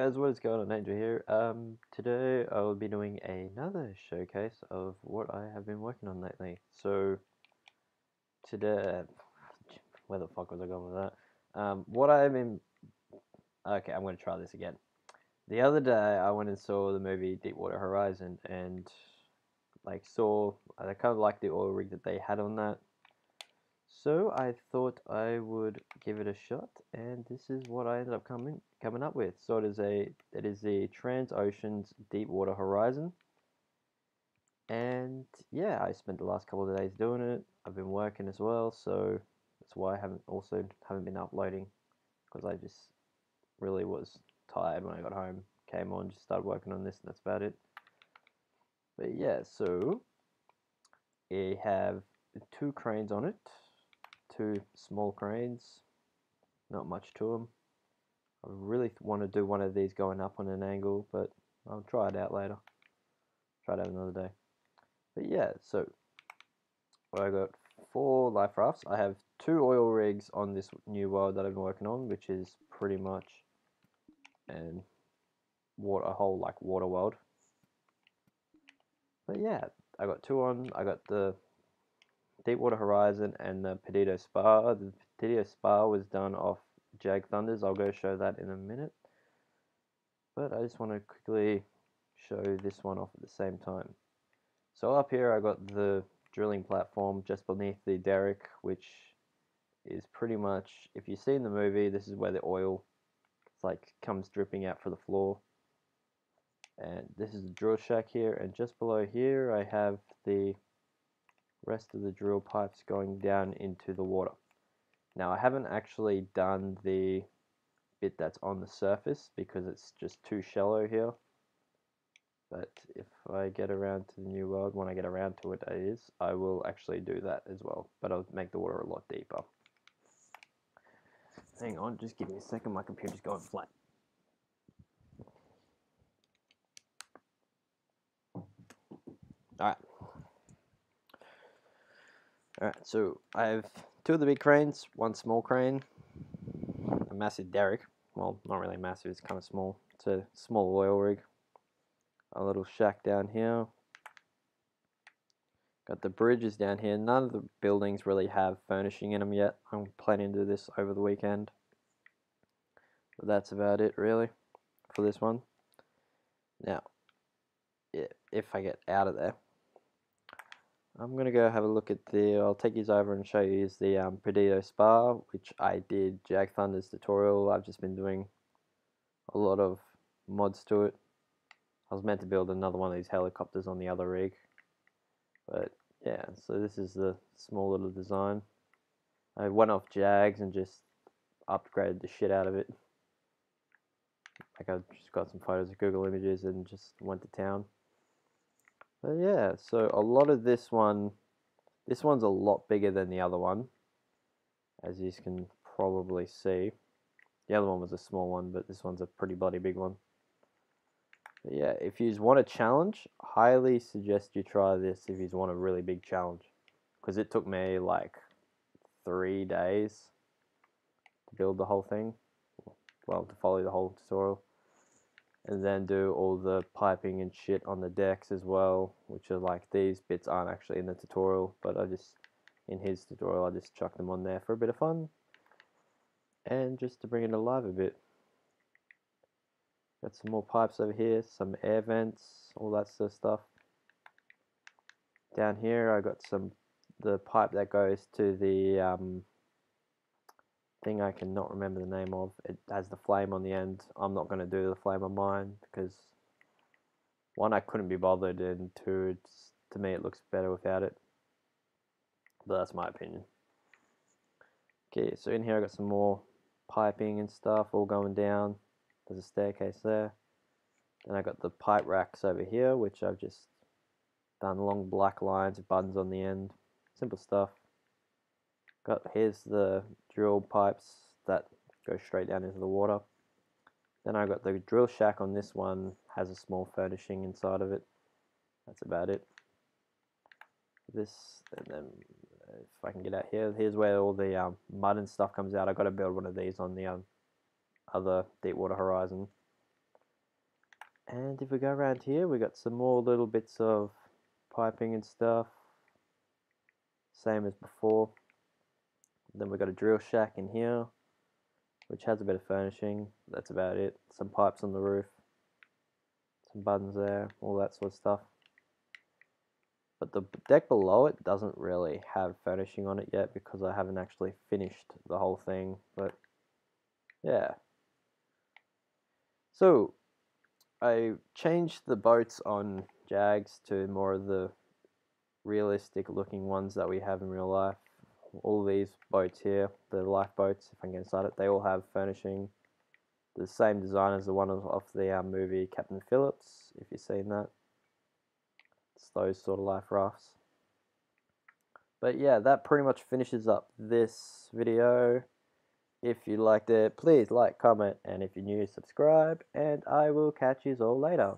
Guys, what is going on? Angel here. Um, today I will be doing another showcase of what I have been working on lately. So today, where the fuck was I going with that? Um, what I've been, okay, I'm going to try this again. The other day I went and saw the movie Deepwater Horizon and like saw, I kind of liked the oil rig that they had on that. So I thought I would give it a shot, and this is what I ended up coming coming up with. So it is a it is the Transocean's Deepwater Horizon, and yeah, I spent the last couple of days doing it. I've been working as well, so that's why I haven't also haven't been uploading because I just really was tired when I got home. Came on, just started working on this, and that's about it. But yeah, so I have two cranes on it two small cranes, not much to them. I really want to do one of these going up on an angle, but I'll try it out later. Try it out another day. But yeah, so I got four life rafts. I have two oil rigs on this new world that I've been working on, which is pretty much and water a whole like water world. But yeah, I got two on. I got the Deepwater Horizon and the Perdido Spar. The Perdido Spar was done off Jag Thunders. I'll go show that in a minute. But I just want to quickly show this one off at the same time. So up here I got the drilling platform just beneath the derrick, which is pretty much, if you've seen the movie, this is where the oil like comes dripping out for the floor. And this is the drill shack here, and just below here I have the rest of the drill pipes going down into the water. Now I haven't actually done the bit that's on the surface because it's just too shallow here. But if I get around to the new world, when I get around to it, that is, I will actually do that as well. But I'll make the water a lot deeper. Hang on, just give me a second, my computer's going flat. Alright, Alright, so I have two of the big cranes, one small crane, a massive derrick. Well, not really massive, it's kind of small. It's a small oil rig. A little shack down here. Got the bridges down here. None of the buildings really have furnishing in them yet. I'm planning to do this over the weekend. But that's about it, really, for this one. Now, if I get out of there, I'm to go have a look at the, I'll take you over and show you the um, Perdido Spar, which I did Jag Thunder's tutorial. I've just been doing a lot of mods to it. I was meant to build another one of these helicopters on the other rig. But yeah, so this is the small little design. I went off Jags and just upgraded the shit out of it. Like I just got some photos of Google Images and just went to town. But yeah, so a lot of this one, this one's a lot bigger than the other one, as you can probably see. The other one was a small one, but this one's a pretty bloody big one. But yeah, if you want a challenge, highly suggest you try this if you want a really big challenge. Because it took me like three days to build the whole thing. Well, to follow the whole tutorial and then do all the piping and shit on the decks as well which are like these bits aren't actually in the tutorial but I just in his tutorial I just chuck them on there for a bit of fun and just to bring it alive a bit. Got some more pipes over here some air vents all that sort of stuff. Down here I got some the pipe that goes to the um, thing I cannot remember the name of. It has the flame on the end. I'm not going to do the flame on mine because one, I couldn't be bothered, and two, to me it looks better without it. But that's my opinion. Okay, so in here I got some more piping and stuff all going down. There's a staircase there. Then I got the pipe racks over here, which I've just done long black lines buttons on the end. Simple stuff. Got here's the drill pipes that go straight down into the water. Then I got the drill shack on this one, has a small furnishing inside of it. That's about it. This, and then if I can get out here, here's where all the um, mud and stuff comes out. i got to build one of these on the um, other Deepwater Horizon. And if we go around here, we got some more little bits of piping and stuff. Same as before. Then we got a drill shack in here, which has a bit of furnishing. That's about it. Some pipes on the roof, some buttons there, all that sort of stuff. But the deck below it doesn't really have furnishing on it yet because I haven't actually finished the whole thing. But yeah. So I changed the boats on Jags to more of the realistic looking ones that we have in real life all these boats here, the lifeboats, if I can get inside it, they all have furnishing. The same design as the one of the um, movie Captain Phillips, if you've seen that. It's those sort of life rafts. But yeah, that pretty much finishes up this video. If you liked it, please like, comment, and if you're new, subscribe, and I will catch you all later.